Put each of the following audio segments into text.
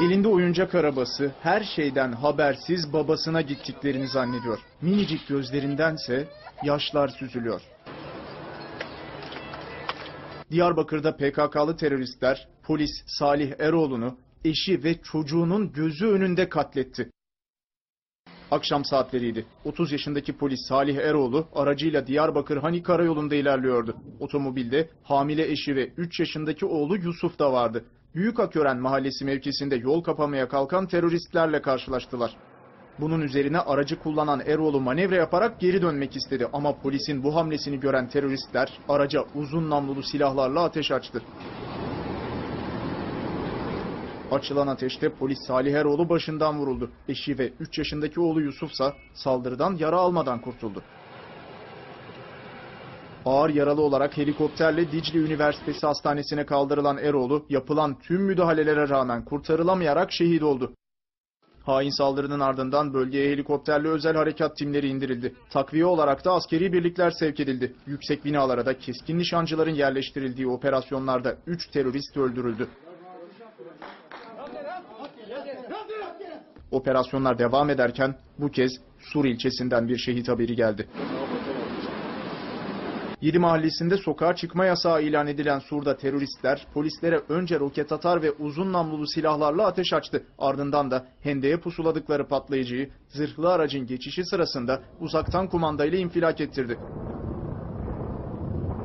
Elinde oyuncak arabası, her şeyden habersiz babasına gittiklerini zannediyor. Minicik gözlerindense yaşlar süzülüyor. Diyarbakır'da PKK'lı teröristler polis Salih Eroğlu'nu eşi ve çocuğunun gözü önünde katletti. Akşam saatleriydi. 30 yaşındaki polis Salih Eroğlu aracıyla Diyarbakır Hani Karayolu'nda ilerliyordu. Otomobilde hamile eşi ve 3 yaşındaki oğlu Yusuf da vardı. Büyük Akören mahallesi mevkisinde yol kapamaya kalkan teröristlerle karşılaştılar. Bunun üzerine aracı kullanan Eroğlu manevra yaparak geri dönmek istedi ama polisin bu hamlesini gören teröristler araca uzun namlulu silahlarla ateş açtı. Açılan ateşte polis Salih Eroğlu başından vuruldu. Eşi ve 3 yaşındaki oğlu Yusufsa saldırıdan yara almadan kurtuldu. Ağır yaralı olarak helikopterle Dicle Üniversitesi Hastanesi'ne kaldırılan Eroğlu yapılan tüm müdahalelere rağmen kurtarılamayarak şehit oldu. Hain saldırının ardından bölgeye helikopterli özel harekat timleri indirildi. Takviye olarak da askeri birlikler sevk edildi. Yüksek binalara da keskin nişancıların yerleştirildiği operasyonlarda 3 terörist öldürüldü. Operasyonlar devam ederken bu kez Sur ilçesinden bir şehit haberi geldi. Yedi mahallesinde sokağa çıkma yasağı ilan edilen Sur'da teröristler polislere önce roket atar ve uzun namlulu silahlarla ateş açtı. Ardından da hendeye pusuladıkları patlayıcıyı zırhlı aracın geçişi sırasında uzaktan kumandayla infilak ettirdi.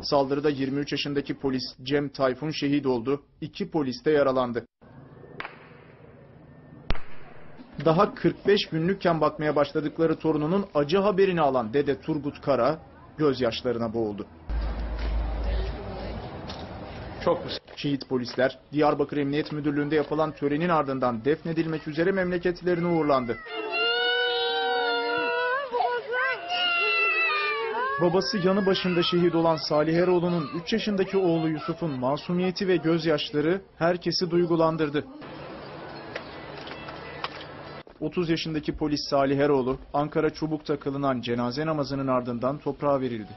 Saldırıda 23 yaşındaki polis Cem Tayfun şehit oldu, iki polis de yaralandı. Daha 45 günlükken bakmaya başladıkları torununun acı haberini alan dede Turgut Kara gözyaşlarına boğuldu. Çok Şehit polisler Diyarbakır Emniyet Müdürlüğü'nde yapılan törenin ardından defnedilmek üzere memleketlerine uğurlandı. Babası yanı başında şehit olan Salih Eroğlu'nun 3 yaşındaki oğlu Yusuf'un masumiyeti ve gözyaşları herkesi duygulandırdı. 30 yaşındaki polis Salih Eroğlu, Ankara Çubuk'ta kılınan cenaze namazının ardından toprağa verildi.